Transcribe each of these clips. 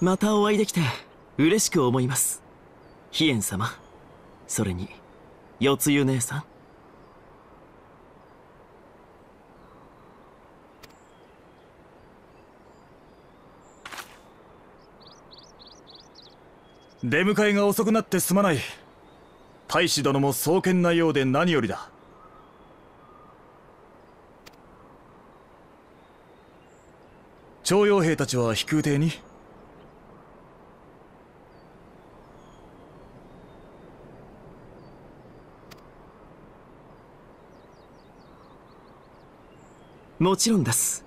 またお会いできて嬉しく思います。飛燕様それに四つ湯姉さん。出迎えが遅くなってすまない。大使殿も壮健なようで何よりだ。徴用兵たちは飛空艇に？もちろんです。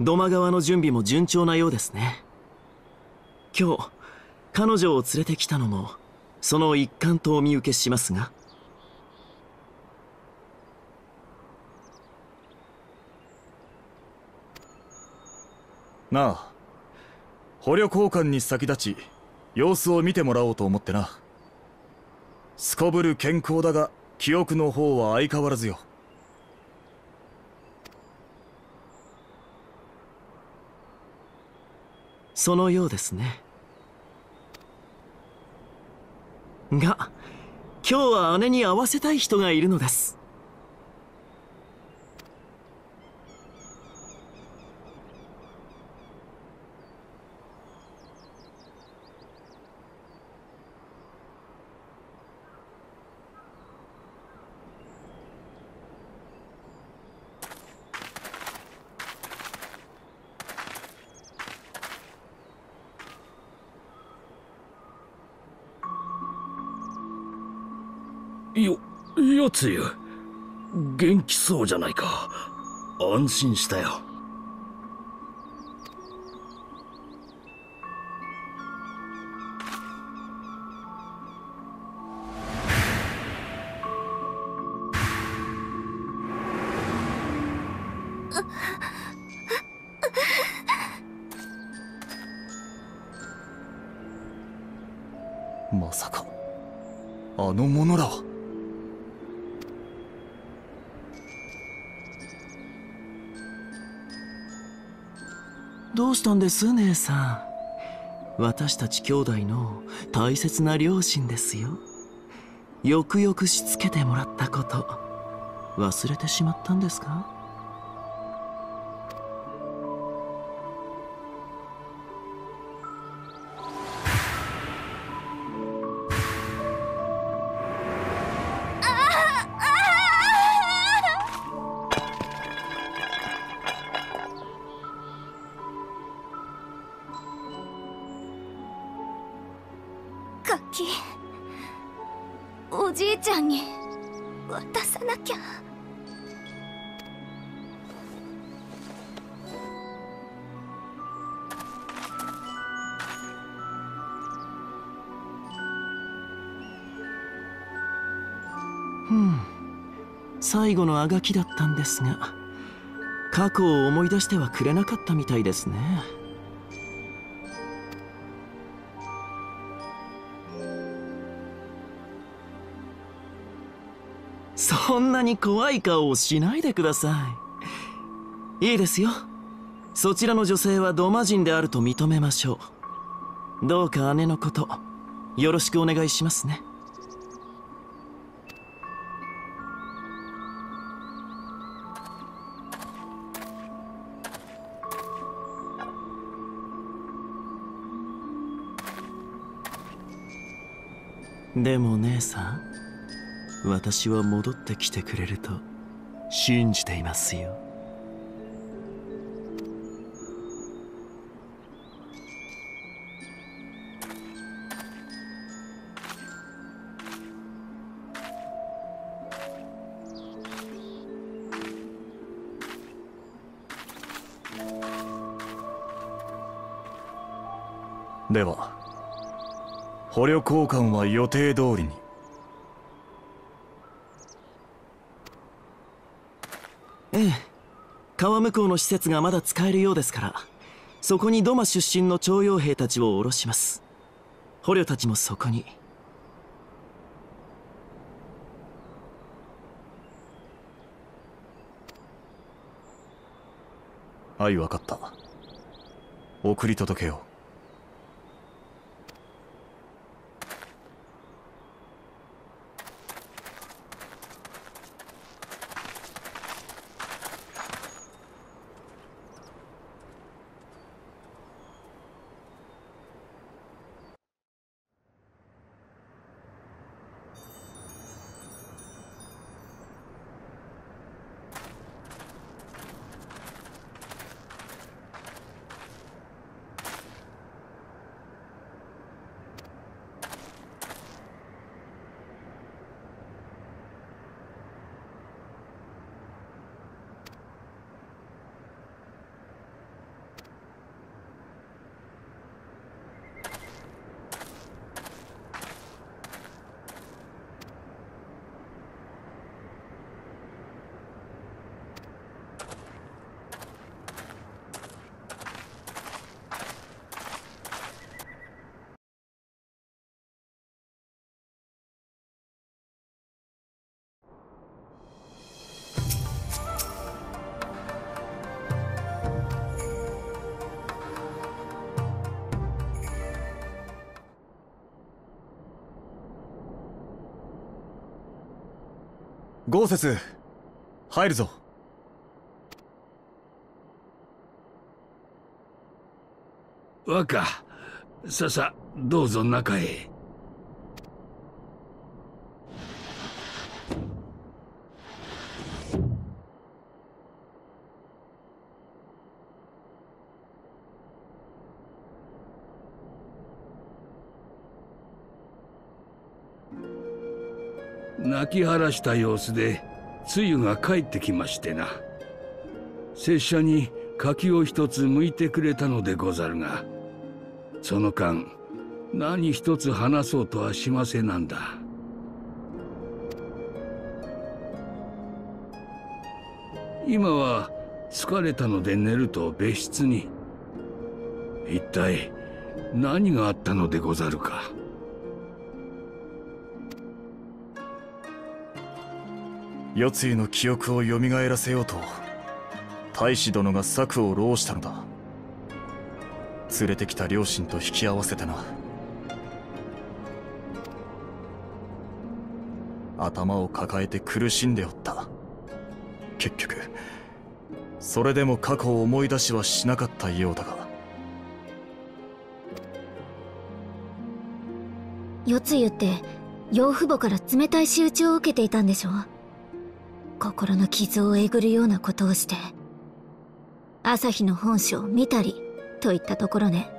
土間川の準備も順調なようですね。今日彼女を連れてきたのもその一環とお見受けしますが。なあ捕虜交換に先立ち様子を見てもらおうと思ってな。すこぶる健康だが記憶の方は相変わらずよ。そのようですね。が今日は姉に会わせたい人がいるのですよ、やつゆ。元気そうじゃないか。安心したよ。まさかあの者らはどうしたんです姉さん？私たち兄弟の大切な両親ですよ。よくよくしつけてもらったこと。忘れてしまったんですか？じいちゃんに渡さなきゃ。うん。最後のあがきだったんですが過去を思い出してはくれなかったみたいですね。そんなに怖い顔をしないでください。いいですよ。そちらの女性はドマ人であると認めましょう。どうか姉のことよろしくお願いしますね。でも姉さん。私は戻ってきてくれると信じていますよ。では捕虜交換は予定通りにええ川向こうの施設がまだ使えるようですからそこに土間出身の徴用兵たちを降ろします。捕虜たちもそこに。はい分かった。送り届けよう。豪雪。入るぞ。若ささどうぞ中へ。き晴らした様子でつゆが帰ってきましてな。拙者に柿を一つ剥いてくれたのでござるがその間何一つ話そうとはしませなんだ。今は疲れたので寝ると別室に。一体何があったのでござるか。夜露の記憶を蘇らせようと大使殿が策を浪したのだ。連れてきた両親と引き合わせてな。頭を抱えて苦しんでおった。結局それでも過去を思い出しはしなかったようだが。夜露って養父母から冷たい仕打ちを受けていたんでしょ心の傷をえぐるようなことをして朝日の本性を見たりといったところね。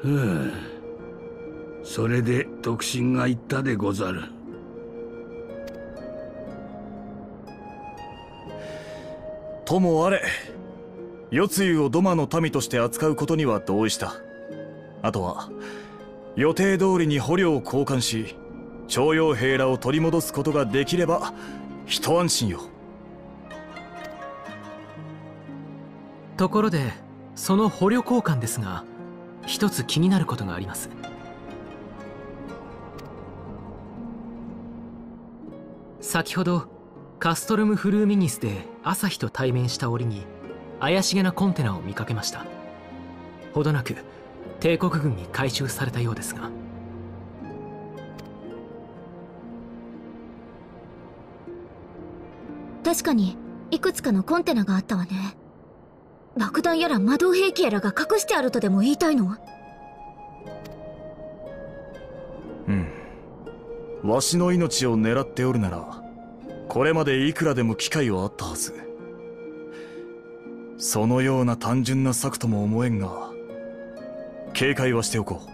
ふう。それで特進が言ったでござる。ともあれ夜露を土間の民として扱うことには同意した。あとは予定通りに捕虜を交換し徴用兵らを取り戻すことができれば一安心よ。ところでその捕虜交換ですが一つ気になることがあります。先ほどカストルム・フルーミニスで朝日と対面した折に怪しげなコンテナを見かけました。ほどなく帝国軍に回収されたようですが。確かにいくつかのコンテナがあったわね。爆弾やら魔導兵器やらが隠してあるとでも言いたいの？うん。わしの命を狙っておるならこれまでいくらでも機会はあったはずそのような単純な策とも思えんが警戒はしておこう。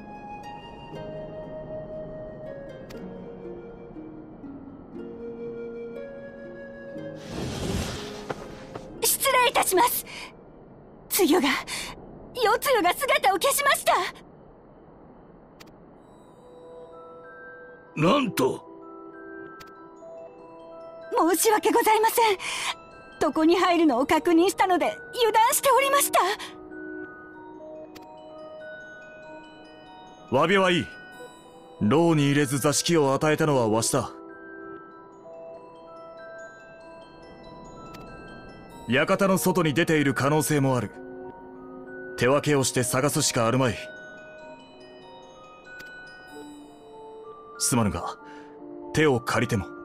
失礼いたします。つゆが夜露が姿を消しました。なんと。申し訳ございません。床に入るのを確認したので油断しておりました。詫びはいい。牢に入れず座敷を与えたのはわしだ。館の外に出ている可能性もある。手分けをして探すしかあるまい。すまぬが手を借りても。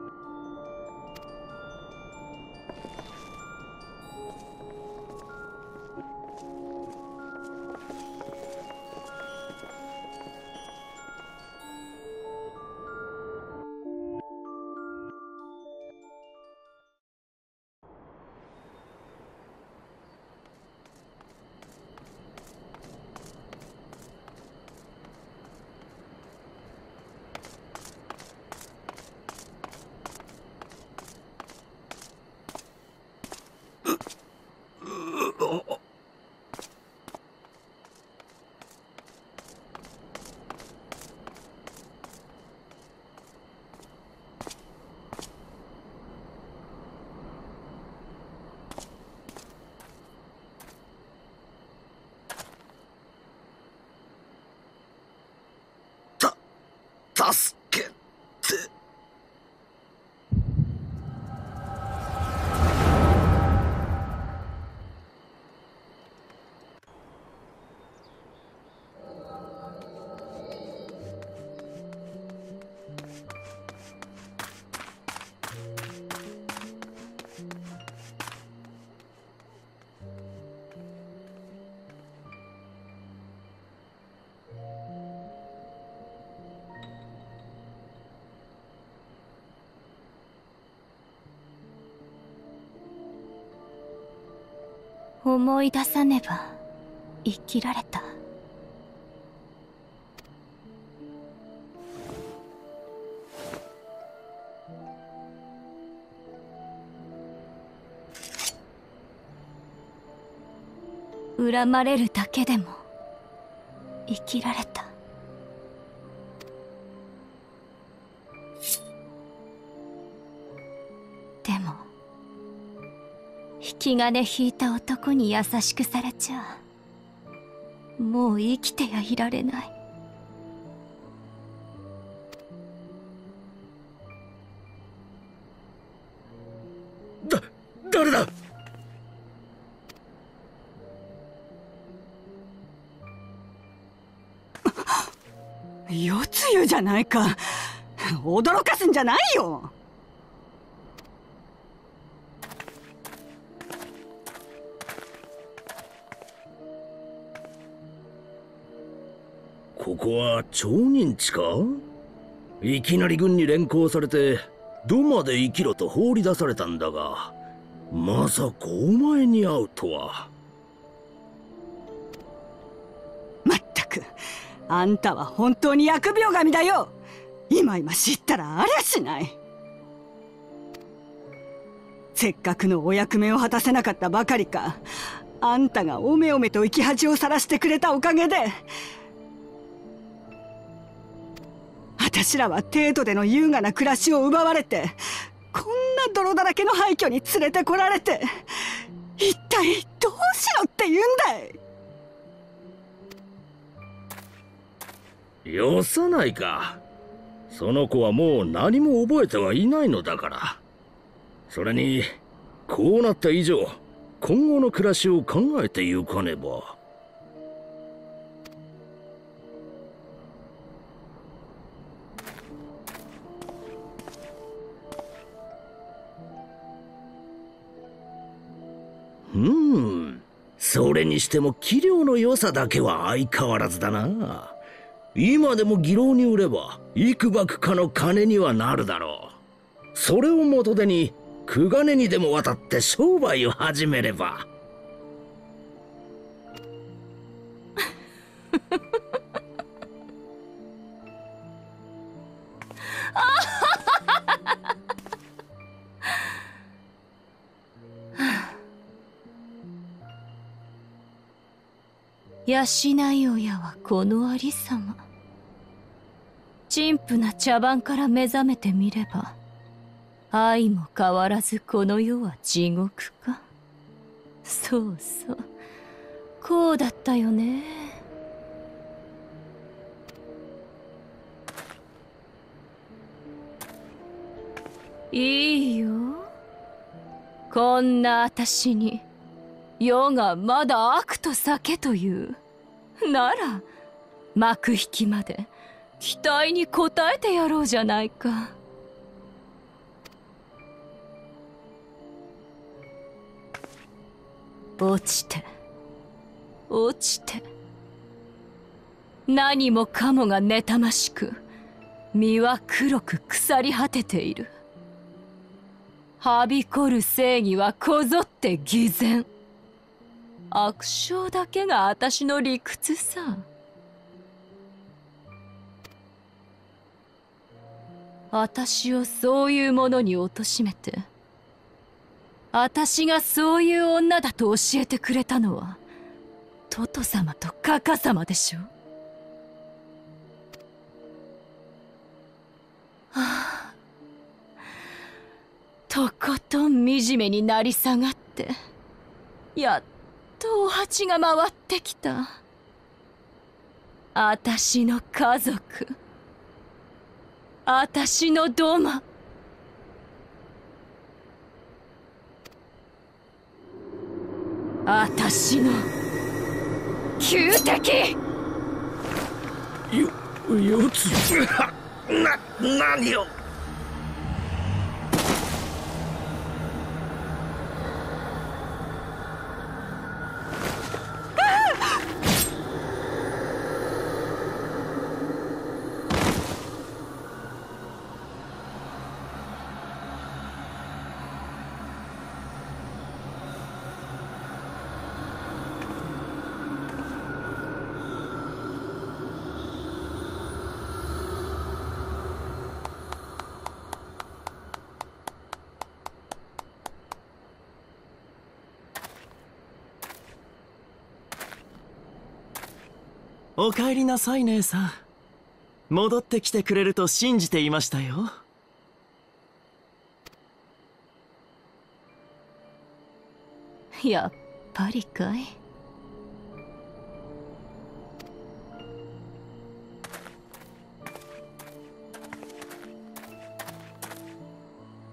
思い出さねば生きられた。恨まれるだけでも生きられた。引き金引いた男に優しくされちゃもう生きてやいられない。だ誰だ？夜露じゃないか。驚かすんじゃないよここは町人地か？いきなり軍に連行されて土まで生きろと放り出されたんだがまさかお前に会うとは。まったくあんたは本当に疫病神だよ。今今知ったらありゃしない。せっかくのお役目を果たせなかったばかりかあんたがおめおめと生き恥をさらしてくれたおかげで私らは程度での優雅な暮らしを奪われてこんな泥だらけの廃墟に連れてこられて一体どうしろって言うんだい？よさないか。その子はもう何も覚えてはいないのだから。それにこうなった以上今後の暮らしを考えてゆかねば。うん。それにしても器量の良さだけは相変わらずだな。今でも議論に売れば幾ばくかの金にはなるだろう。それを元手に久金にでも渡って商売を始めれば養い親はこのありさま陳腐な茶番から目覚めてみれば愛も変わらずこの世は地獄か。そうそう。こうだったよね。いいよ。こんな私に世がまだ悪と酒という。なら幕引きまで期待に応えてやろうじゃないか。落ちて落ちて何もかもが妬ましく身は黒く腐り果てている。はびこる正義はこぞって偽善。悪性だけが私の理屈さ。私をそういうものに貶めて私がそういう女だと教えてくれたのはトト様とカカ様でしょ。はあ。とことん惨めになり下がってやっとお鉢が回ってきた。私の家族。私のドマ私の。仇敵。よ四つ。な何をお帰りなさい姉さん。戻ってきてくれると信じていましたよ。やっぱりかい。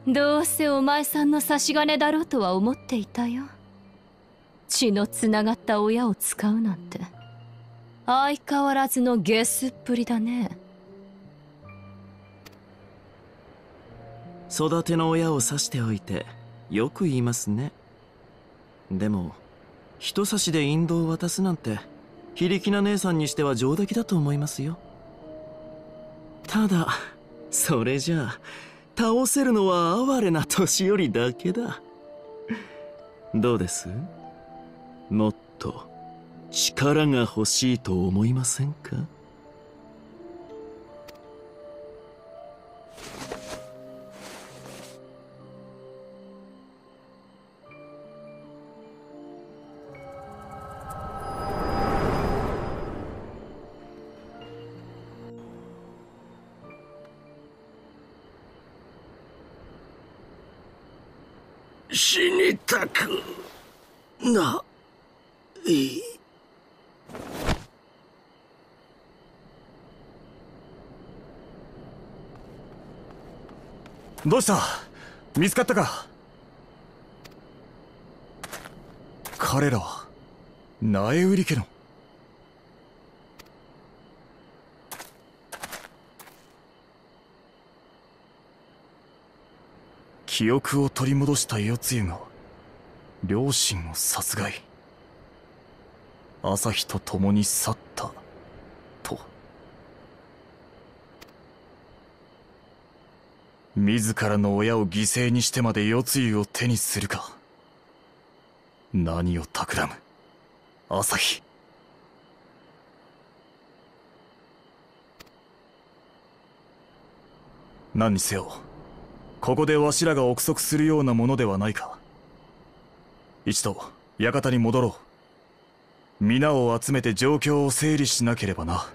どうせお前さんの差し金だろうとは思っていたよ。血のつながった親を使うなんて。相変わらずのゲスっぷりだね。育ての親を刺しておいてよく言いますね。でも人差しで引導を渡すなんて非力な姉さんにしては上出来だと思いますよ。ただそれじゃあ倒せるのは哀れな年寄りだけだ。どうです？もっと。力が欲しいと思いませんか？死にたくないどうした？見つかったか？彼らは苗売り家の。記憶を取り戻した世つゆが両親を殺害。朝日と共に去ったと自らの親を犠牲にしてまで世つゆを手にするか。何を企む？朝日。何にせよここでわしらが憶測するようなものではないか。一度館に戻ろう。皆を集めて状況を整理しなければな。